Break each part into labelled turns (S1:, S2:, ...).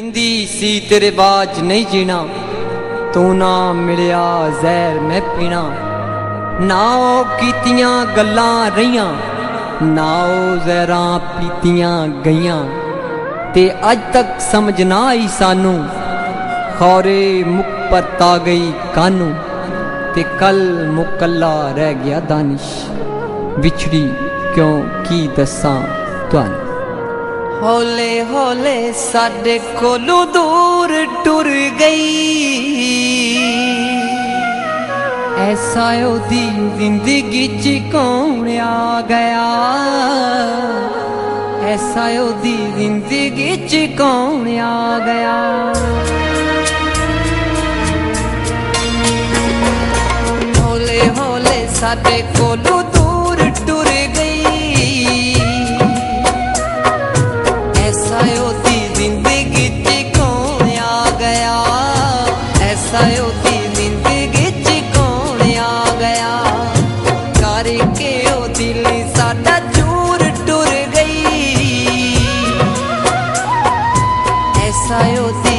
S1: ਇੰਦੀ ਸੀ ਤੇਰੇ ਬਾਜ ਨਹੀਂ ਜੀਣਾ। ਤੂੰ ਨਾ ਮਿਲਿਆ ਜ਼ਹਿਰ ਮੈਂ ਪੀਣਾ। ਨਾ ਉਹ ਕੀਤੀਆਂ ਗੱਲਾਂ ਰਹੀਆਂ, ਨਾ ਉਹ ਜ਼ਹਿਰਾਂ ਪੀਤੀਆਂ ਗਈਆਂ। ਤੇ ਅੱਜ ਤੱਕ ਸਮਝ ਨਾ ਆਈ ਸਾਨੂੰ, ਖੌਰੇ ਮੁੱਕ ਪਰਤਾ ਗਈ ਕਾਨੂੰ। ਤੇ ਕੱਲ ਮੁਕੱਲਾ ਰਹਿ ਗਿਆ ਦਾਨਿਸ਼। ਵਿਛੜੀ ਕਿਉਂ ਕੀ ਦੱਸਾਂ ਤੁਹਾਨੂੰ? ਹੌਲੇ ਹੌਲੇ ਸਾਡੇ ਕੋਲੋਂ ਦੂਰ ਟੁਰ ਗਈ। ਐਸਾ ਉਹਦੀ ਜ਼ਿੰਦਗੀ ਚ ਕੌਣ ਆ ਗਿਆ? ਐਸਾ ਉਹਦੀ ਜ਼ਿੰਦਗੀ ਚ ਕੌਣ ਆ ਗਿਆ? ਹੌਲੇ ਹੌਲੇ ਸਾਡੇ ਕੋਲੋਂ ਐਸਾ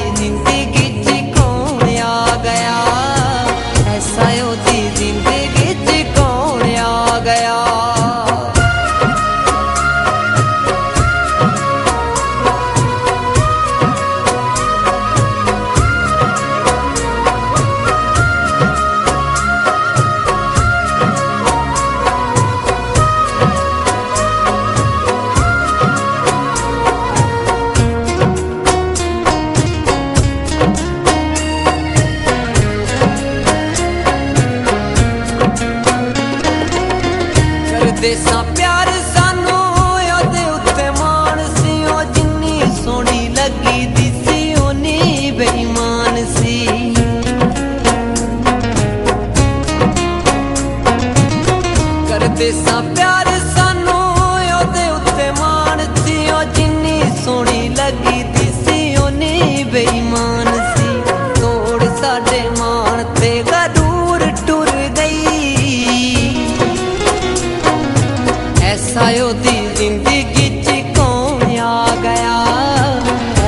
S1: ਦੇਸਾਂ ਪਿਆਰ ਸਾਨੂੰ ਉਹਦੇ ਉੱਤੇ ਮਾਣ ਸੀ, ਉਹ ਜਿੰਨੀ ਸੋਹਣੀ ਲੱਗੀ ਦੀ ਸੀ ਉਨੀ ਬੇਈਮਾਨ ਸੀ। ਕਰਦੇ ਸਾਂ ਪਿਆਰ ਸਾਨੂੰ ਉਹਦੇ ਉੱਤੇ ਮਾਣ ਸੀ, ਉਹ ਜਿੰਨੀ ਸੋਹਣੀ ਲੱਗੀ ਦੀ ਸੀ ਉਨੀ ਬੇਈਮਾਨ ਐਸਾ ਉਹਦੀ ਜ਼ਿੰਦਗੀ ਚ ਕੌਣ ਆ ਗਿਆ?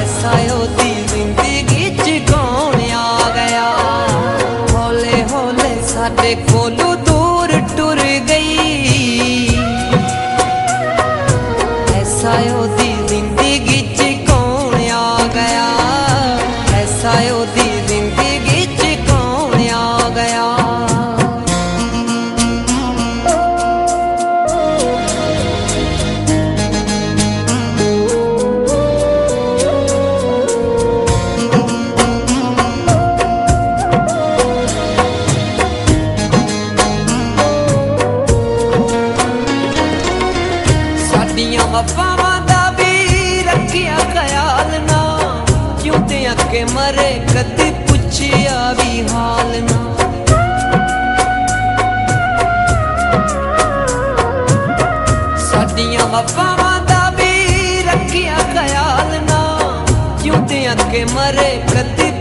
S1: ਐਸਾ ਉਹਦੀ ਜ਼ਿੰਦਗੀ ਚ ਕੌਣ ਆ ਗਿਆ? ਹੌਲੇ ਹੌਲੇ ਸਾਡੇ ਕੋਲੋਂ ਦੂਰ ਟੁਰ ਗਈ। ਐਸਾ ਜਿਉਂਦੇ ਅੱਗੇ ਮਰੇ, ਕਦੇ ਪੁੱਛਿਆ ਵੀ ਹਾਲ ਨਾ। ਸਾਡੀਆਂ ਵਫਾਵਾਂ ਦਾ ਵੀ ਰੱਖਿਆ ਖਿਆਲ ਨਾ। ਜਿਉਂਦੇ ਅੱਗੇ ਮਰੇ, ਕਦੇ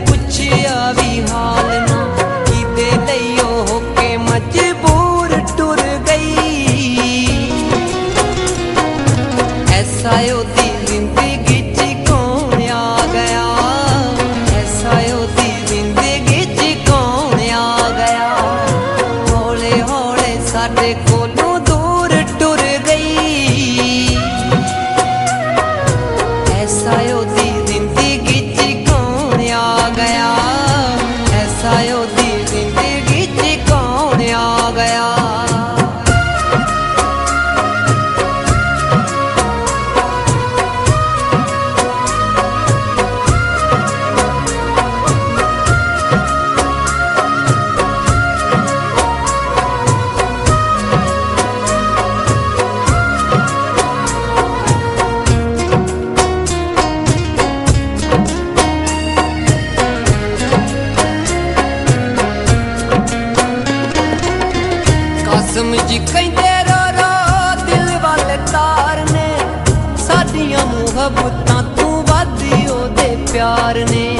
S1: ਸਾਡੀਆਂ ਤੂੰ ਵਾਦੀ ਉਹਦੇ ਪਿਆਰ ਨੇ।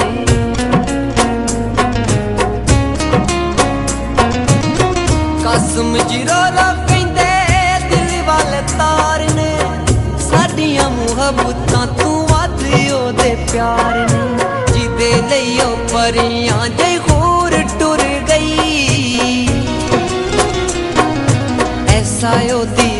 S1: ਕਸਮ ਜੀ ਕਹਿੰਦੇ ਦਿਲ ਵਾਲੇ ਤਾਰ ਨੇ। ਸਾਡੀਆਂ ਮੁਹੱਬਤਾਂ ਤੂੰ ਵਾਦੀ ਉਹਦੇ ਪਿਆਰ ਨੇ। ਜਿਹਦੇ ਲਈ ਉਹ ਪਰੀਆਂ ਦੇ ਹੋਰ ਟੁਰ ਗਈ। ਐਸਾ ਉਹਦੀ